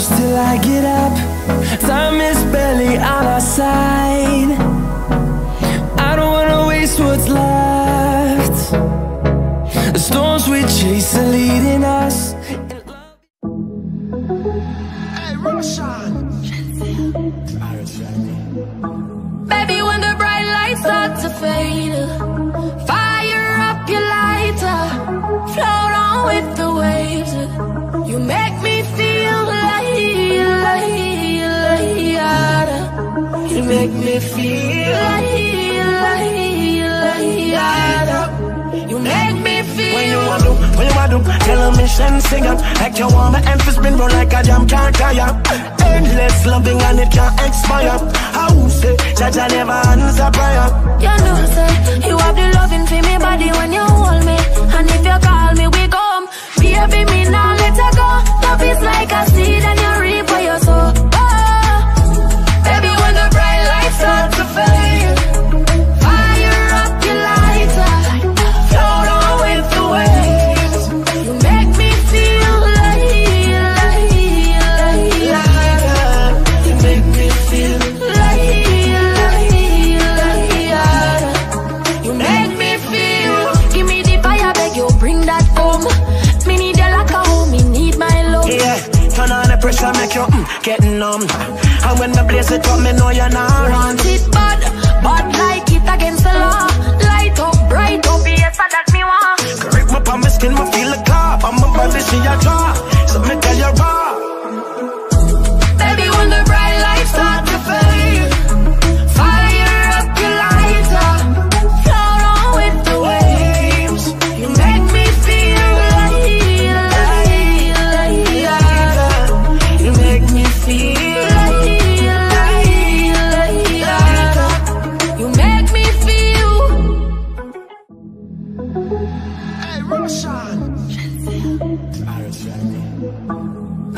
close till I get up. Time is barely on our side. I don't wanna waste what's left. The storms we chase are leading us. Hey, Roshan. Baby, when the bright lights start to fade, fire up your lighter, float on with the waves. You make make me feel like, like, like, you make me feel. When you want to, when you want to, tell a mission singer. Like you want my emphasis spin round like a jam can't tire. Endless loving and it can't expire. How say, Jaja never answer prayer. You know, say you have the loving for me body when you hold me, and if you call me, we come. Baby, me now let her go. Love is like a seed, and you reap what you sow. Numb. And when the blaze it up, me know you're not. Want it bad, bad like it against the law. Light up, bright up, yes, that me want. Grip my palm, my skin, me feel the car. I'm a body, see your jaw.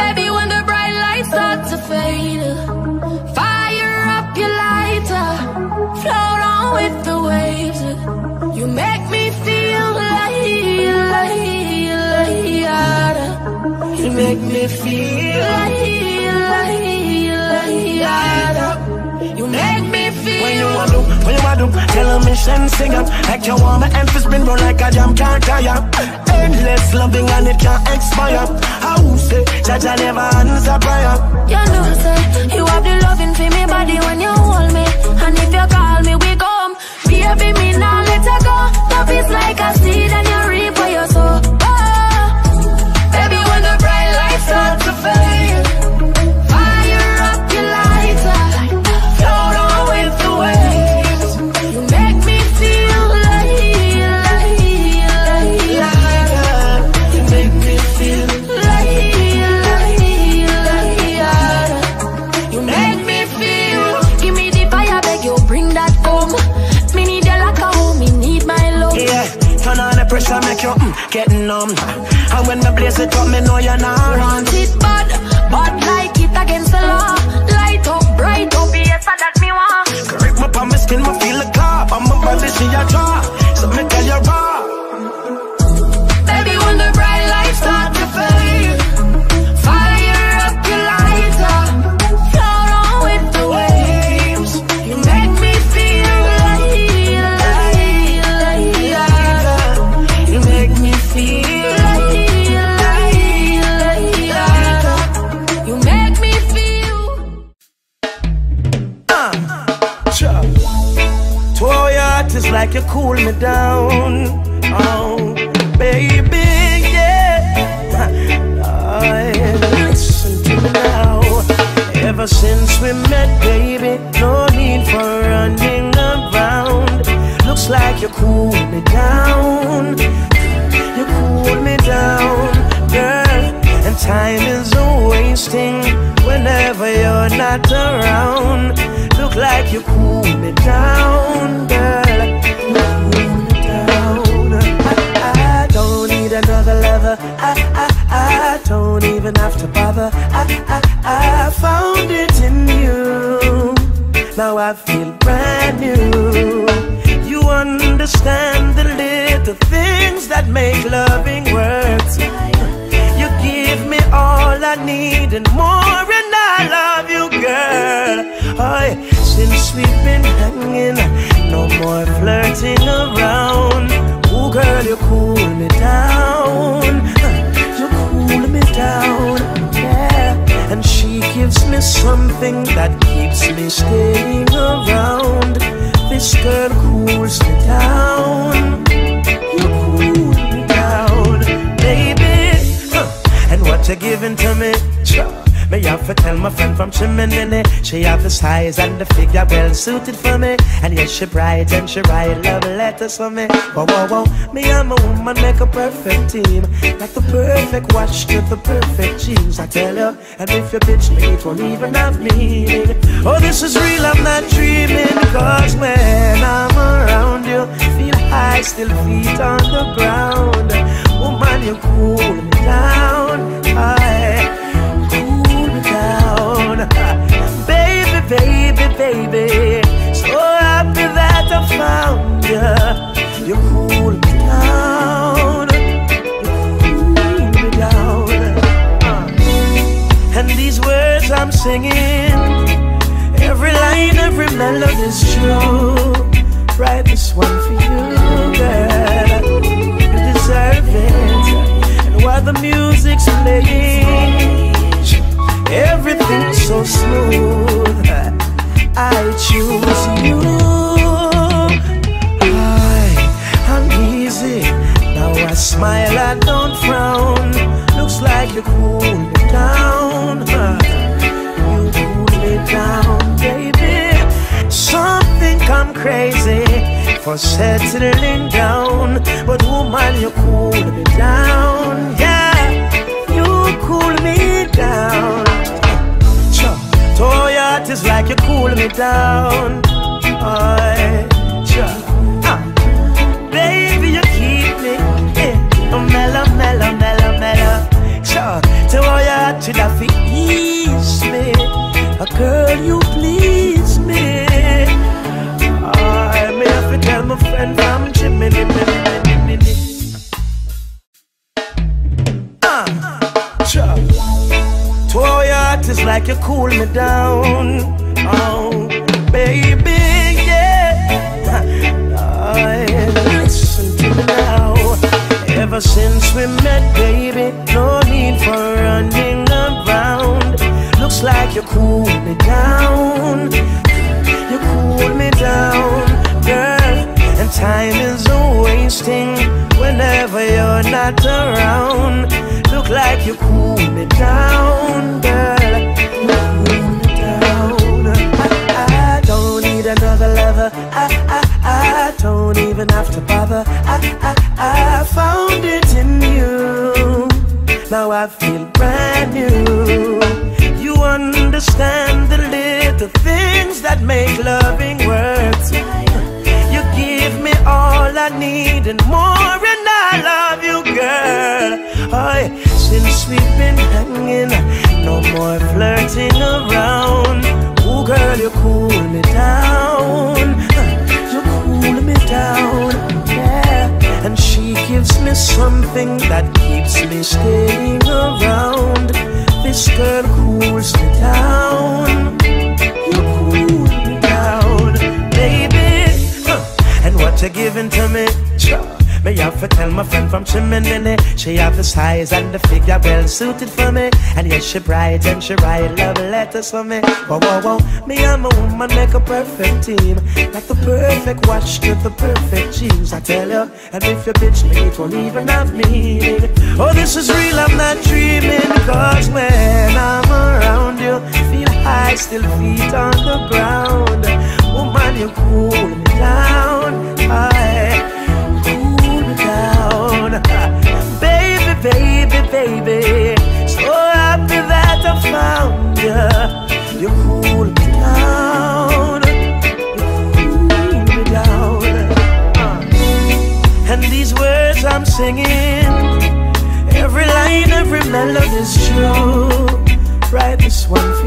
Baby, when the bright lights start to fade, fire up your lighter, float on with the waves. You make me feel like, like, like, You make me feel. like, like, like, you make me feel. When you want to, when you want to, tell a mission singer. Like you want my emphasis spin round like a jam can't tire. Endless loving and it can't expire. How say, Jaja never answer prayer. You know, say you have the loving for me body when you hold me, and if you call me, we come. Baby, me now let her go. Love is like a seed, and you reap what you sow. Numb. And when me blaze it up, me know you're not. Want it bad, bad like it against the law. Light up, bright up, yes, that me want. Grip my palm, my skin, me feel the car. I'm a body, see your jaw. Like you cool me down. Oh, baby, yeah. Oh, listen to me now. Ever since we met, baby, no need for running around. Looks like you cool me down. You cool me down, girl. And time is a wasting whenever you're not around. Look like you cool me down, girl. Don't even have to bother. I, I, I found it in you. Now I feel brand new. You understand the little things that make loving work. You give me all I need and more, and I love you, girl. Oh, since we've been hanging, no more flirting around. Oh, girl, you cool me down. Me down, yeah. And she gives me something that keeps me staying around. This girl cools me down. You cool me down, baby. Huh. And what you're giving to me? Me have to tell my friend from Chimney. She have the size and the figure well suited for me. And yes, she bright and she write love letters for me. Whoa, whoa, whoa, me and my woman make a perfect team. Like the perfect watch with the perfect jeans. I tell you, and if you bitch me, it won't even have meaning. Oh, this is real, I'm not dreaming. Cause when I'm around you Feel high, still feet on the ground. Woman, you cool me down. I singing, every line, every melody is true. Write this one for you, girl. You deserve it. And while the music's playing, everything's so smooth. I choose you. I, I'm easy. Now I smile, I don't frown. Looks like you cool down. Down, baby. Some think I'm crazy for settling down, but woman, you cool me down. Yeah, you cool me down. Cha, Toya, it's like you cool me down. Like you cool me down. Oh, baby, yeah. I listen to me now. Ever since we met, baby, no need for running around. Looks like you cool me down. You cool me down, girl. And time is a wasting whenever you're not around. Look like you cool me down, girl. Cool me down. I, I don't need another lover. I, I, I don't even have to bother. I, I, I found it in you. Now I feel brand new. You understand the little things that make loving worth. More flirting around. Oh, girl, you cool me down. You cool me down, yeah. And she gives me something that keeps me staying around. This girl cools me down. You cool me down, baby. And what you're giving to me? Me have to tell my friend from Chimney. She have the size and the figure well suited for me. And yes, she bright and she write love letters for me. Whoa, whoa, whoa Me and my woman make a perfect team. Like the perfect watch with the perfect jeans. I tell you, and if you bitch me, it won't even have meaning. Oh, this is real, I'm not dreaming. Cause when I'm around you Feel high, still feet on the ground singing, every line, every melody's true. Write this one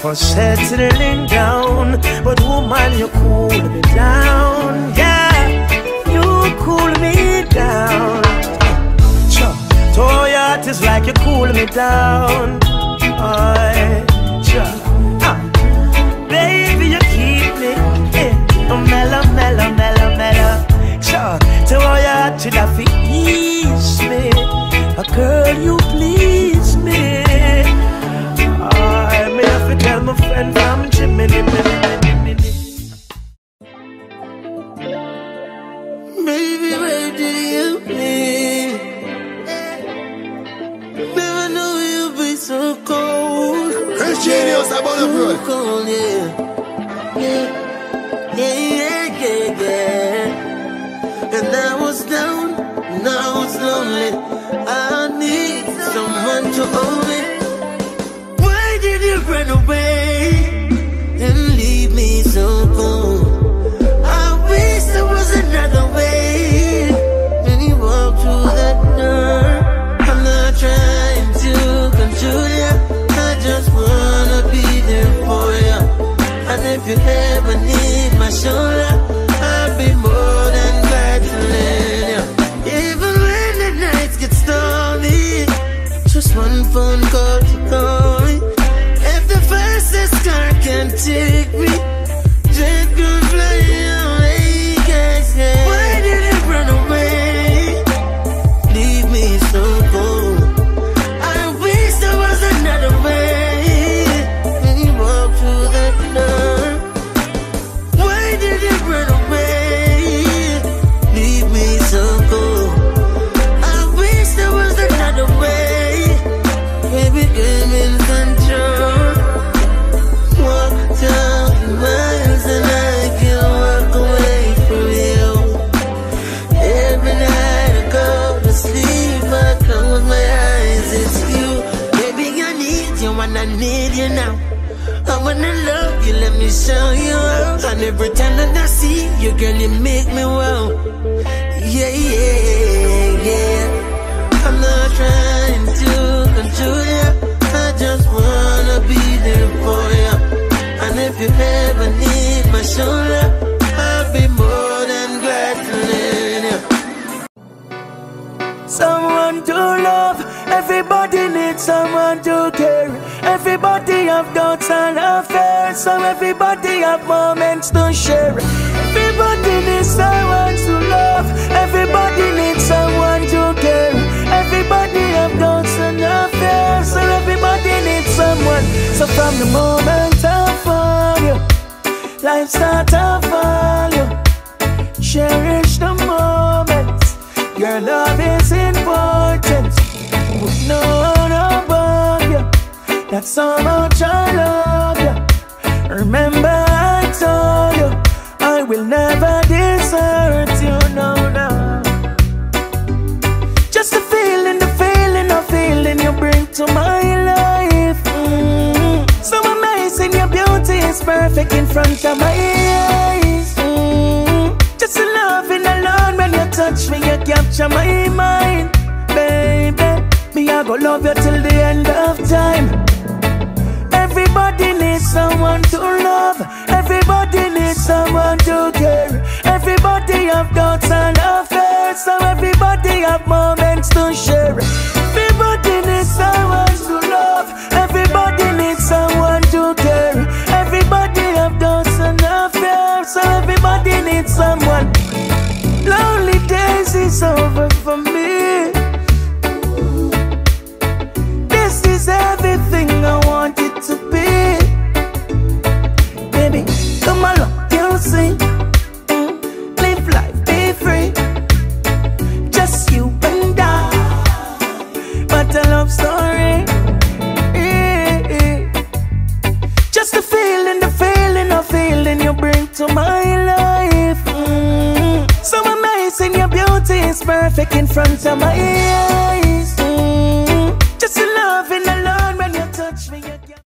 for settling down. But woman, you cool me down. Yeah, you cool me down. Sure. Toy is like you cool me down. Aye, sure. Ah. Baby, you keep me eh, oh, mellow, mellow, mellow, mellow. Sure. Toy to the feet ease me. A girl, you please me. To hold me. Why did you run away and leave me so cold? I wish there was another way. When you walk through that door, I'm not trying to control you. I just wanna be there for you. And if you ever need my shoulder, just one phone call call. If the fastest car can take me, just go fly Yeah, yeah. I'm not trying to control you. I just wanna be there for you. And if you ever need my shoulder, I'll be more than glad to lend you. Someone to love, everybody needs someone to care. Everybody have doubts and affairs, so everybody have moments to share. Everybody needs someone moment I found you, life start to follow. Cherish the moment, Your love is important. With no one above you. That's how much I love you. Remember, I told you I will never desert you. No, no. Just the feeling, the feeling, the feeling you bring to my life. So amazing, your beauty is perfect in front of my eyes. Mm. Just loving alone when you touch me, you capture my mind, baby. Me, I go love you till the end of time. Everybody needs someone to love. Everybody needs someone to care. Everybody have doubts and affairs, so everybody have moments to share. Everybody needs someone is over for me. This is everything I want it to be. Baby, come along. Mm. So amazing,